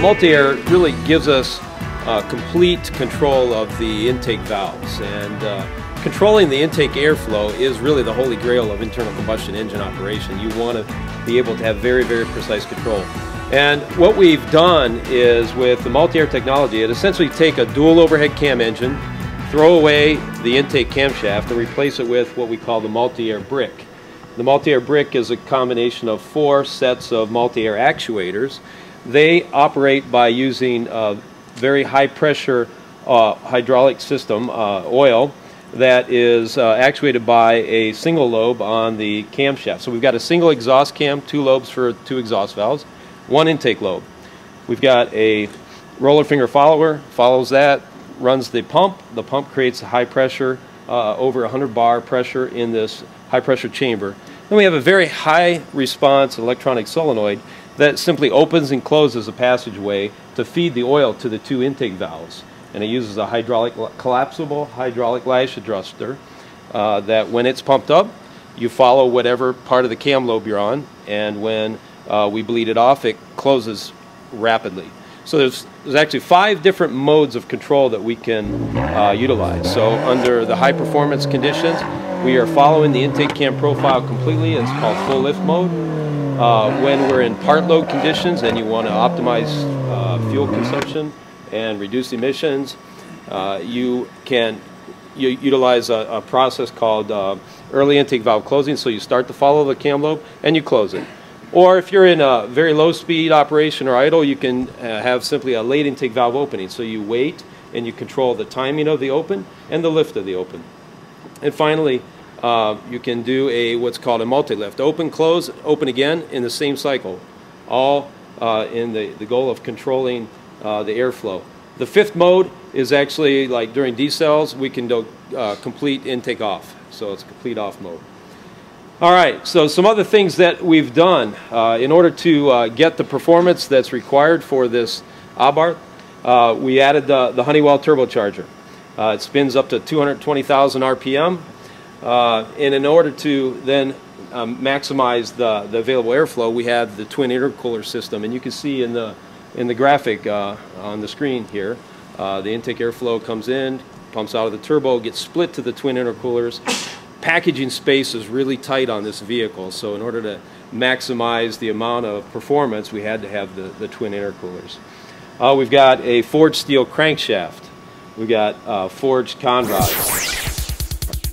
multi-air really gives us uh, complete control of the intake valves and uh, controlling the intake airflow is really the holy grail of internal combustion engine operation. You want to be able to have very, very precise control. And what we've done is with the multi-air technology, it essentially take a dual overhead cam engine, throw away the intake camshaft and replace it with what we call the multi-air brick. The multi-air brick is a combination of four sets of multi-air actuators. They operate by using a very high pressure uh, hydraulic system, uh, oil, that is uh, actuated by a single lobe on the camshaft. So we've got a single exhaust cam, two lobes for two exhaust valves, one intake lobe. We've got a roller finger follower, follows that, runs the pump. The pump creates a high pressure, uh, over 100 bar pressure in this high pressure chamber. Then we have a very high response electronic solenoid that simply opens and closes a passageway to feed the oil to the two intake valves. And it uses a hydraulic collapsible hydraulic lash adjuster uh, that when it's pumped up you follow whatever part of the cam lobe you're on and when uh, we bleed it off it closes rapidly. So there's, there's actually five different modes of control that we can uh, utilize. So under the high performance conditions we are following the intake cam profile completely. It's called full lift mode uh, when we're in part load conditions and you want to optimize uh, fuel consumption and reduce emissions, uh, you can you utilize a, a process called uh, early intake valve closing. So you start to follow the cam lobe and you close it. Or if you're in a very low speed operation or idle, you can uh, have simply a late intake valve opening. So you wait and you control the timing of the open and the lift of the open. And finally, uh, you can do a what's called a multi-lift. Open, close, open again in the same cycle, all uh, in the, the goal of controlling uh, the airflow. The fifth mode is actually like during decels, we can do uh, complete intake off. So it's complete off mode. All right, so some other things that we've done uh, in order to uh, get the performance that's required for this Abarth, we added the, the Honeywell turbocharger. It spins up to 220,000 RPM. And in order to then um, maximize the, the available airflow, we have the twin intercooler system. And you can see in the in the graphic uh, on the screen here, uh, the intake airflow comes in, pumps out of the turbo, gets split to the twin intercoolers. Packaging space is really tight on this vehicle, so in order to maximize the amount of performance, we had to have the, the twin intercoolers. Uh, we've got a forged steel crankshaft. We've got uh, forged conrods.